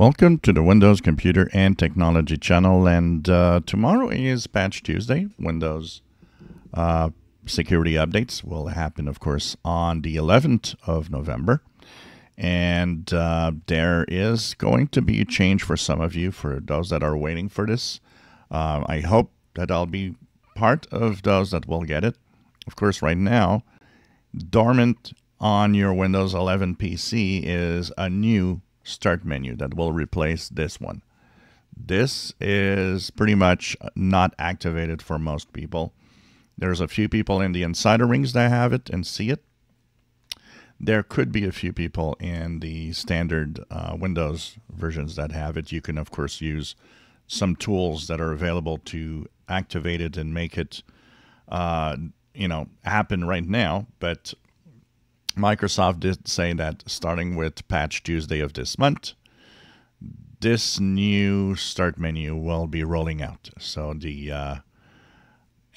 Welcome to the Windows Computer and Technology channel. And uh, tomorrow is Patch Tuesday. Windows uh, security updates will happen, of course, on the 11th of November. And uh, there is going to be a change for some of you, for those that are waiting for this. Uh, I hope that I'll be part of those that will get it. Of course, right now, dormant on your Windows 11 PC is a new start menu that will replace this one. This is pretty much not activated for most people. There's a few people in the insider rings that have it and see it. There could be a few people in the standard uh, Windows versions that have it. You can, of course, use some tools that are available to activate it and make it, uh, you know, happen right now. But Microsoft did say that starting with Patch Tuesday of this month, this new start menu will be rolling out. So the uh,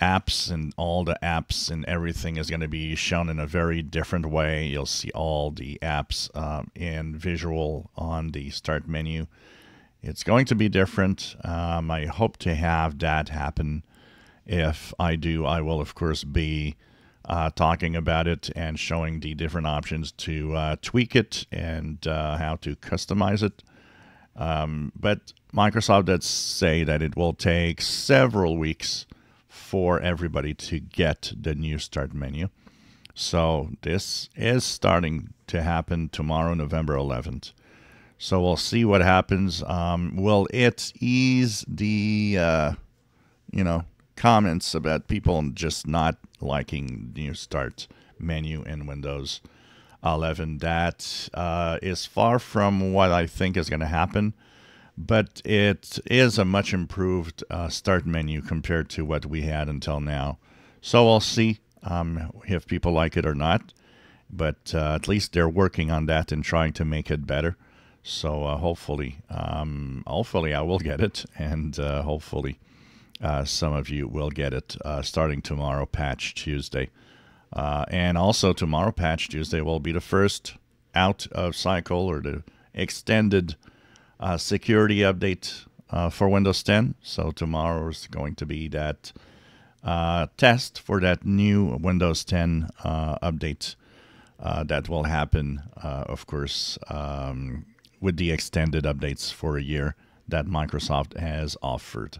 apps and all the apps and everything is going to be shown in a very different way. You'll see all the apps um, in visual on the start menu. It's going to be different. Um, I hope to have that happen. If I do, I will, of course, be uh, talking about it and showing the different options to uh, tweak it and uh, how to customize it. Um, but Microsoft does say that it will take several weeks for everybody to get the new start menu. So this is starting to happen tomorrow, November 11th. So we'll see what happens. Um, will it ease the, uh, you know, comments about people just not liking new start menu in Windows 11. That uh, is far from what I think is going to happen, but it is a much improved uh, start menu compared to what we had until now. So I'll see um, if people like it or not, but uh, at least they're working on that and trying to make it better. So uh, hopefully, um, hopefully I will get it, and uh, hopefully uh, some of you will get it uh, starting tomorrow, Patch Tuesday. Uh, and also, tomorrow, Patch Tuesday, will be the first out of cycle or the extended uh, security update uh, for Windows 10. So, tomorrow is going to be that uh, test for that new Windows 10 update that will happen, of course, um, with the extended updates for a year that Microsoft has offered.